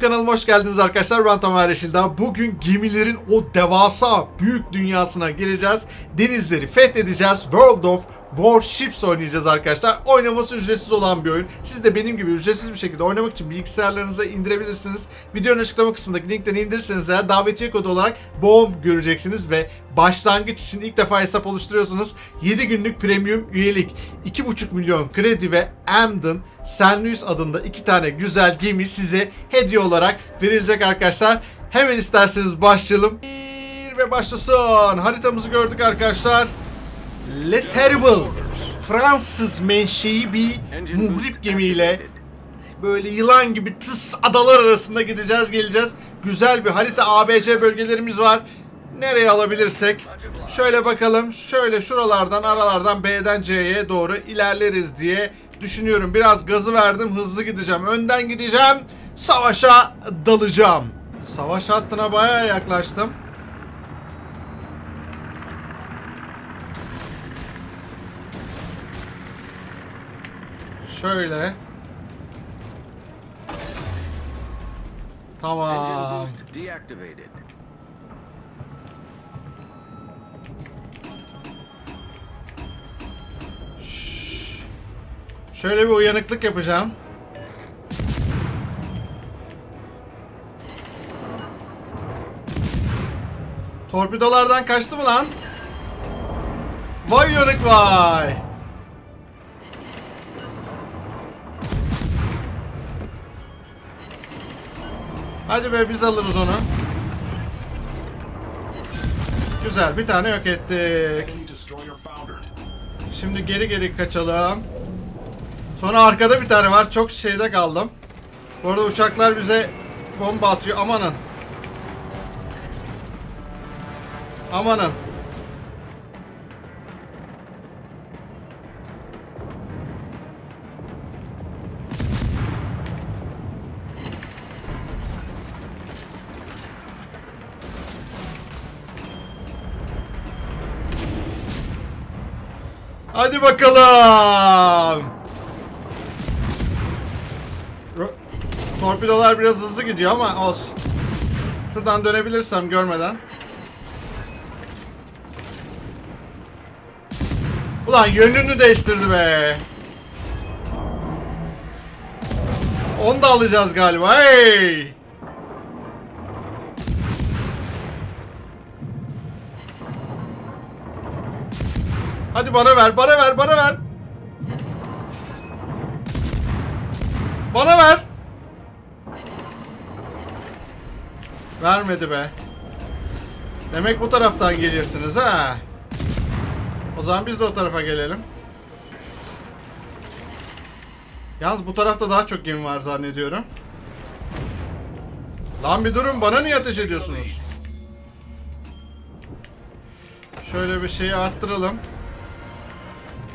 Kanalıma hoş geldiniz arkadaşlar. Ben Tamer Yeşildağ. Bugün gemilerin o devasa büyük dünyasına gireceğiz. Denizleri fethedeceğiz. World of Warships oynayacağız arkadaşlar. Oynaması ücretsiz olan bir oyun. Siz de benim gibi ücretsiz bir şekilde oynamak için bilgisayarlarınıza indirebilirsiniz. Videonun açıklama kısmındaki linkten indirirseniz eğer davetiye kodu olarak BOM göreceksiniz ve başlangıç için ilk defa hesap oluşturuyorsunuz. 7 günlük premium üyelik, 2,5 milyon kredi ve Amden Senluis adında iki tane güzel gemi size hediye olarak verilecek arkadaşlar. Hemen isterseniz başlayalım. Ve başlasın. Haritamızı gördük arkadaşlar. Le Terrible. Fransız menşei bir muhrip gemiyle böyle yılan gibi tıs adalar arasında gideceğiz geleceğiz. Güzel bir harita ABC bölgelerimiz var. Nereye alabilirsek. Şöyle bakalım. Şöyle şuralardan aralardan B'den C'ye doğru ilerleriz diye düşünüyorum. Biraz gazı verdim. Hızlı gideceğim. Önden gideceğim. Savaşa dalacağım. Savaş hattına bayağı yaklaştım. Şöyle. Tamam. Deactivated. Şöyle bir uyanıklık yapacağım. Torpidolardan kaçtı mı lan? Vay uyanık vay. Hadi be biz alırız onu. Güzel bir tane yok ettik. Şimdi geri geri kaçalım. Sonra arkada bir tane var. Çok şeyde kaldım. Bu arada uçaklar bize bomba atıyor. Amanın. Amanın. Hadi bakalım. Torpidolar biraz hızlı gidiyor ama olsun. Şuradan dönebilirsem görmeden. Ulan yönünü değiştirdi be. Onu da alacağız galiba. Hey! Hadi bana ver, bana ver, bana ver. Bana ver. Vermedi be. Demek bu taraftan gelirsiniz ha. O zaman biz de o tarafa gelelim. Yalnız bu tarafta daha çok gemi var zannediyorum. Lan bir durun bana niye ateş ediyorsunuz? Şöyle bir şeyi arttıralım.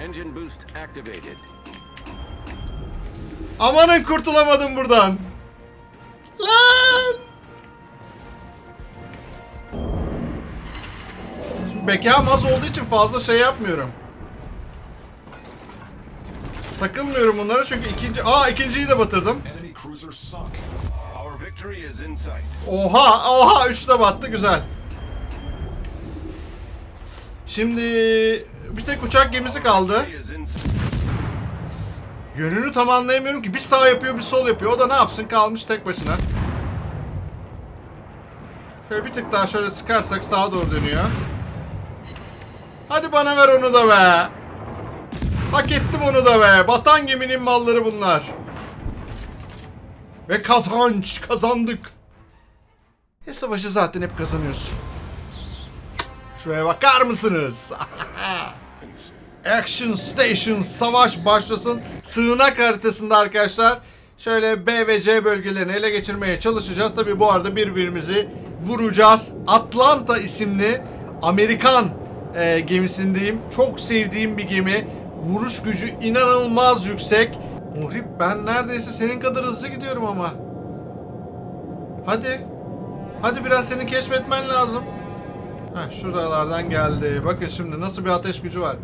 Engine boost activated. Amanın kurtulamadım buradan. Lan! Bekam az olduğu için fazla şey yapmıyorum. Takılmıyorum bunlara çünkü ikinci... Aa ikinciyi de batırdım. Oha oha üçü de battı güzel. Şimdi bir tek uçak gemisi kaldı. Yönünü tam anlayamıyorum ki. Bir sağ yapıyor bir sol yapıyor. O da ne yapsın kalmış tek başına. Şöyle bir tık daha şöyle sıkarsak sağa doğru dönüyor. Hadi bana ver onu da be. Hak ettim onu da be. Batan geminin malları bunlar. Ve kazanç. Kazandık. E savaşı zaten hep kazanıyoruz. Şuraya bakar mısınız? Action Station savaş başlasın. Sığınak haritasında arkadaşlar. Şöyle B ve C bölgelerini ele geçirmeye çalışacağız. Tabi bu arada birbirimizi vuracağız. Atlanta isimli Amerikan e, gemisindeyim. Çok sevdiğim bir gemi. Vuruş gücü inanılmaz yüksek. Muhrip ben neredeyse senin kadar hızlı gidiyorum ama. Hadi. Hadi biraz seni keşfetmen lazım. Heh, şuralardan geldi. Bakın şimdi nasıl bir ateş gücü var.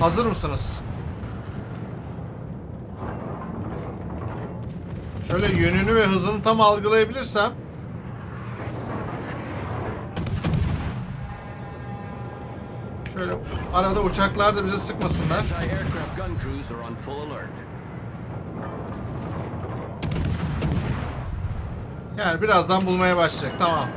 Hazır mısınız? Şöyle yönünü ve hızını tam algılayabilirsem Şöyle arada uçaklar da bizi sıkmasınlar. Yani birazdan bulmaya başlayacak. Tamam.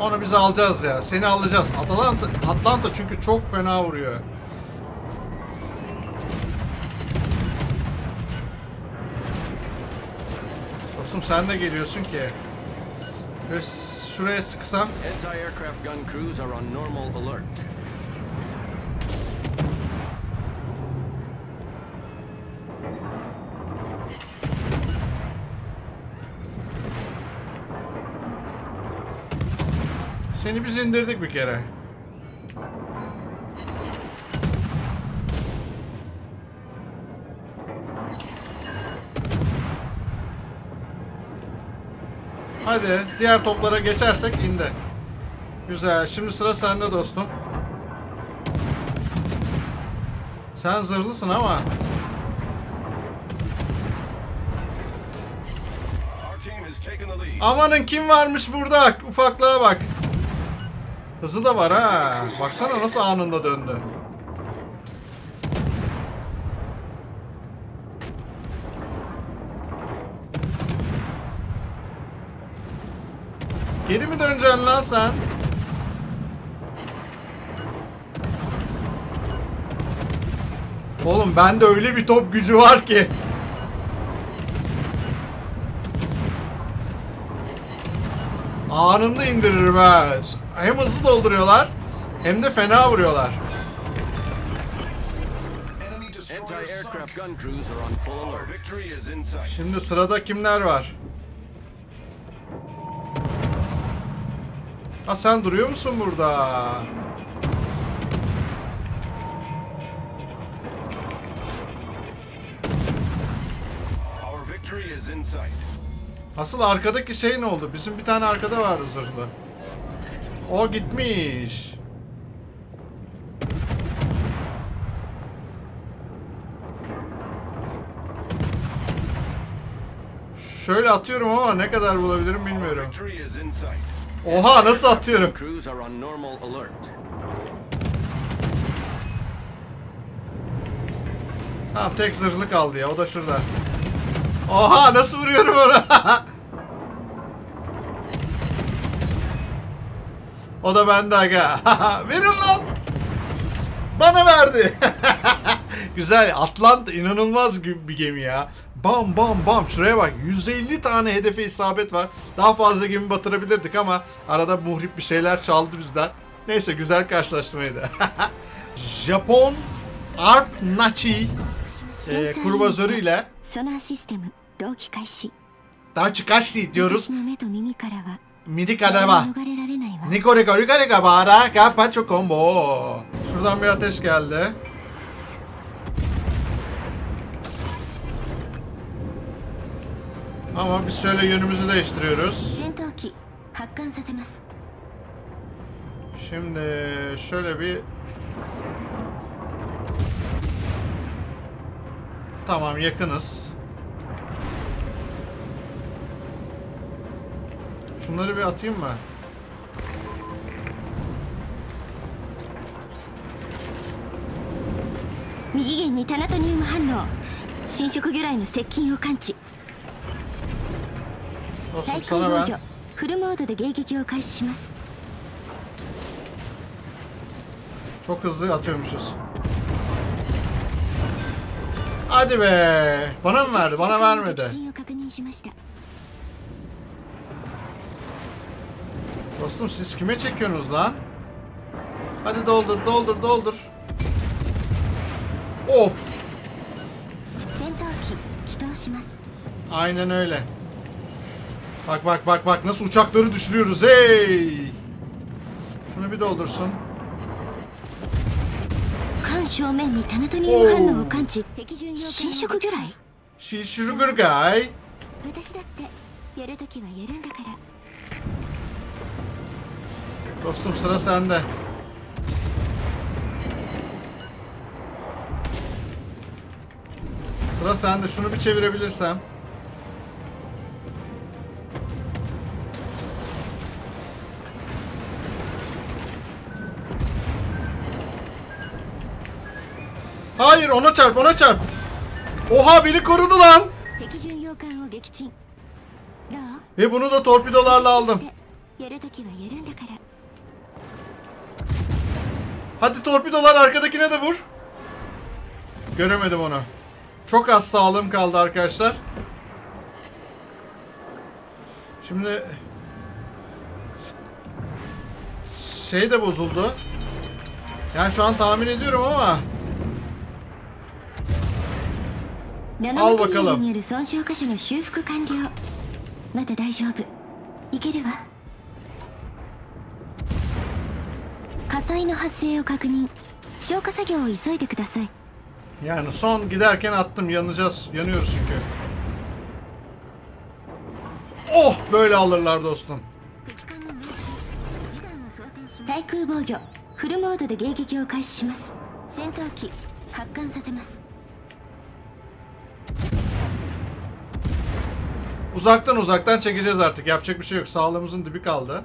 Onu biz alacağız ya. Seni alacağız. Atlanta, Atlanta çünkü çok fena vuruyor. Dostum sen de geliyorsun ki. Şuraya sıksam. Anti-aircraft gun crews are on normal alert. Seni biz indirdik bir kere. Hadi diğer toplara geçersek indi. Güzel. Şimdi sıra sende dostum. Sen zırhlısın ama amanın kim varmış burada? Ufaklığa bak. Hızı da var ha. Baksana nasıl anında döndü. Geri mi döneceksin lan sen? Oğlum bende öyle bir top gücü var ki. Anında indiririm ha. Hem hızlı dolduruyorlar hem de fena vuruyorlar. Şimdi sırada kimler var? Ha sen duruyor musun burada? Asıl arkadaki şey ne oldu? Bizim bir tane arkada vardı zırhlı. O gitmiş. Şöyle atıyorum ama ne kadar bulabilirim bilmiyorum. Oha nasıl atıyorum? Tamam tek zırhlı kaldı ya o da şurada. Oha nasıl vuruyorum onu? o da bende aga. Verin lan. Bana verdi. Güzel. Atlanta inanılmaz bir gemi ya. Bam bam bam. Şuraya bak. 150 tane hedefe isabet var. Daha fazla gemi batırabilirdik ama arada muhrip bir şeyler çaldı bizden. Neyse güzel karşılaşmaydı. Japon Arp Nachi e, kurvazörüyle Taç kaçtı diyoruz. Minik araba. Niko Riko Riko Riko Bara Capacho Combo. Şuradan bir ateş geldi. Ama biz şöyle yönümüzü değiştiriyoruz. Şimdi şöyle bir Tamam yakınız. Şunları bir atayım mı? 右舷にタナトニウム反応侵食魚雷の接近を感知 Dostum 対空 sana 防 ben. 御フルモードで迎撃を開始します Çok hızlı atıyormuşuz. Hadi be. Bana mı verdi? Bana vermedi. Dostum siz kime çekiyorsunuz lan? Hadi doldur, doldur, doldur. Of. Aynen öyle. Bak bak bak bak nasıl uçakları düşürüyoruz hey. Şunu bir doldursun. 正面にタナトニウム反応を感知侵食魚侵食魚雷私だってやるときはやるんだから。どうしてもそらさんだ。そらさんだ、şunu bir çevirebilirsem Hayır ona çarp ona çarp. Oha beni korudu lan. Ve bunu da torpidolarla aldım. Hadi torpidolar arkadakine de vur. Göremedim onu. Çok az sağlığım kaldı arkadaşlar. Şimdi şey de bozuldu. Yani şu an tahmin ediyorum ama ナノマテリアルによる損傷箇所の修復完了まだ大丈夫いけるわ火災の発生を確認消火作業を急いでください yani son giderken attım yanacağız. Yanıyoruz çünkü. Oh böyle alırlar dostum. 対空防御フルモードで迎撃を開始します戦闘機発艦させます Uzaktan uzaktan çekeceğiz artık. Yapacak bir şey yok. Sağlığımızın dibi kaldı.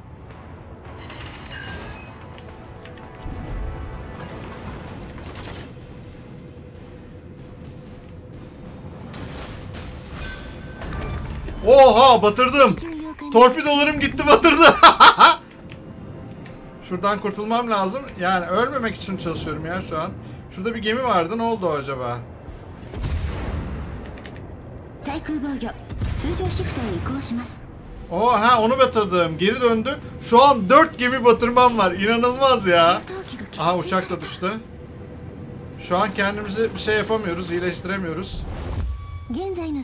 Oha batırdım. Torpidolarım gitti batırdı. Şuradan kurtulmam lazım. Yani ölmemek için çalışıyorum ya şu an. Şurada bir gemi vardı. Ne oldu acaba? Oha onu batırdım. Geri döndüm. Şu an 4 gemi batırmam var. İnanılmaz ya. Aha uçak da düştü. Şu an kendimizi bir şey yapamıyoruz. iyileştiremiyoruz.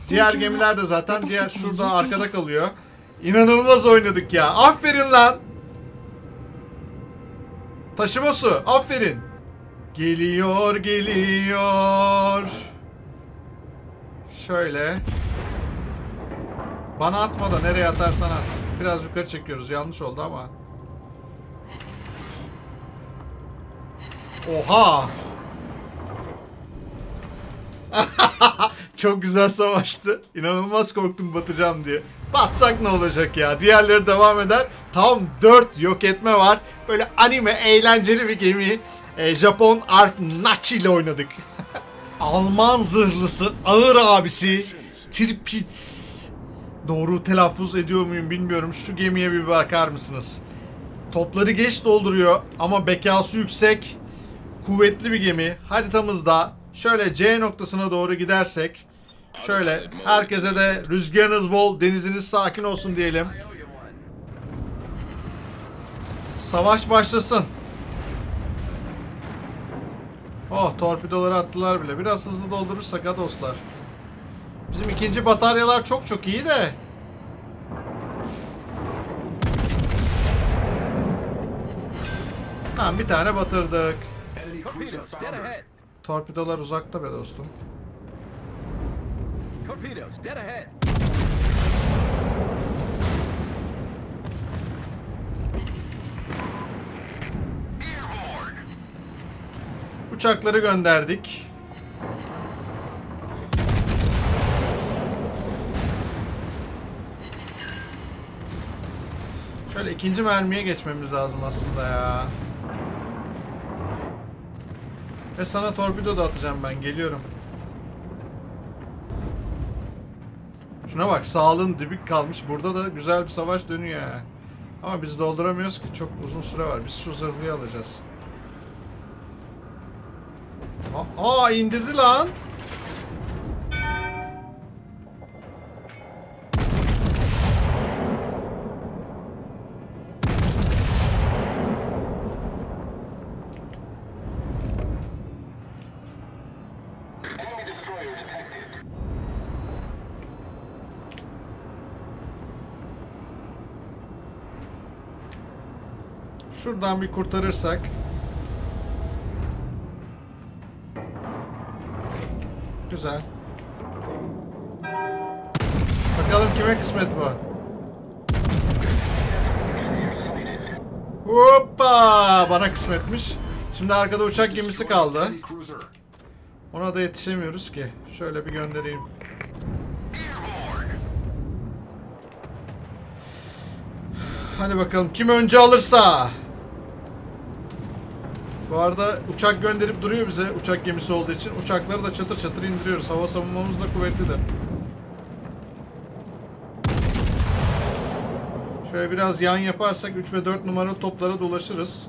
Diğer gemiler de zaten diğer şurada arkada kalıyor. İnanılmaz oynadık ya. Aferin lan. Taşıma su. Aferin. Geliyor geliyor. Şöyle. Bana atma da nereye atarsan at. Biraz yukarı çekiyoruz. Yanlış oldu ama. Oha. Çok güzel savaştı. İnanılmaz korktum batacağım diye. Batsak ne olacak ya? Diğerleri devam eder. Tam 4 yok etme var. Böyle anime eğlenceli bir gemi. E, Japon Ark Nachi ile oynadık. Alman zırhlısı ağır abisi Tirpitz. Doğru telaffuz ediyor muyum bilmiyorum. Şu gemiye bir bakar mısınız? Topları geç dolduruyor ama bekası yüksek. Kuvvetli bir gemi. Haritamızda şöyle C noktasına doğru gidersek şöyle herkese de rüzgarınız bol, deniziniz sakin olsun diyelim. Savaş başlasın. Oh torpidoları attılar bile. Biraz hızlı doldurursak ha dostlar. Bizim ikinci bataryalar çok çok iyi de. Tamam bir tane batırdık. Torpidolar uzakta be dostum. Uçakları gönderdik. Şöyle ikinci mermiye geçmemiz lazım aslında ya. Ve sana torpido da atacağım ben. Geliyorum. Şuna bak sağlığın dibik kalmış. Burada da güzel bir savaş dönüyor. Ama biz dolduramıyoruz ki. Çok uzun süre var. Biz şu zırhlıyı alacağız. Aa indirdi lan. Şuradan bir kurtarırsak. Güzel. Bakalım kime kısmet bu. Hoppa! Bana kısmetmiş. Şimdi arkada uçak gemisi kaldı. Ona da yetişemiyoruz ki. Şöyle bir göndereyim. Hadi bakalım kim önce alırsa. Bu arada uçak gönderip duruyor bize uçak gemisi olduğu için. Uçakları da çatır çatır indiriyoruz. Hava savunmamız da kuvvetlidir. Şöyle biraz yan yaparsak 3 ve 4 numaralı toplara dolaşırız.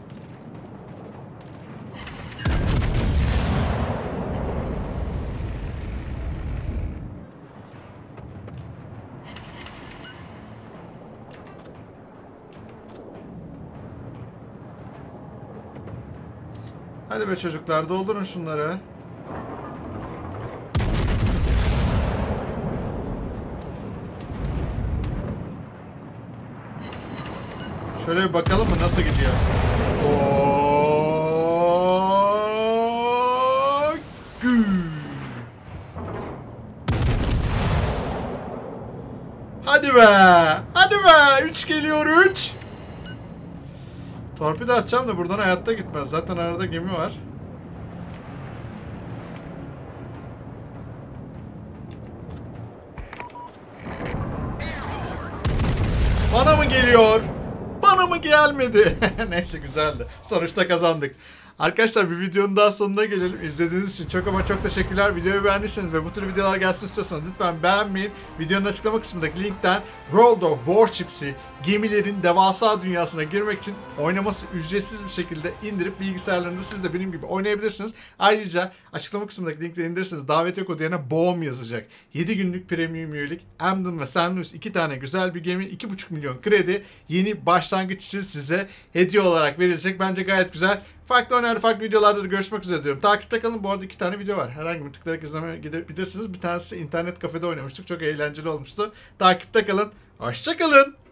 Hadi be çocuklar doldurun şunları. Şöyle bir bakalım mı nasıl gidiyor. Hadi be. Hadi be. 3 geliyor 3. Torpido atacağım da buradan hayatta gitmez. Zaten arada gemi var. Bana mı geliyor? Bana mı gelmedi? Neyse güzeldi. Sonuçta kazandık. Arkadaşlar bir videonun daha sonuna gelelim. İzlediğiniz için çok ama çok teşekkürler. Videoyu beğendiyseniz ve bu tür videolar gelsin istiyorsanız lütfen beğenmeyin. Videonun açıklama kısmındaki linkten World of Warships'i gemilerin devasa dünyasına girmek için oynaması ücretsiz bir şekilde indirip bilgisayarlarınızda siz de benim gibi oynayabilirsiniz. Ayrıca açıklama kısmındaki linkten indirirseniz davet yok yerine BOOM yazacak. 7 günlük premium üyelik, Emden ve. Louis 2 tane güzel bir gemi, 2,5 milyon kredi yeni başlangıç için size hediye olarak verilecek. Bence gayet güzel. Farklı önemli farklı videolarda da görüşmek üzere diyorum. Takipte kalın. Bu arada iki tane video var. Herhangi bir tıklayarak izlemeye gidebilirsiniz. Bir tanesi internet kafede oynamıştık. Çok eğlenceli olmuştu. Takipte kalın. Hoşçakalın.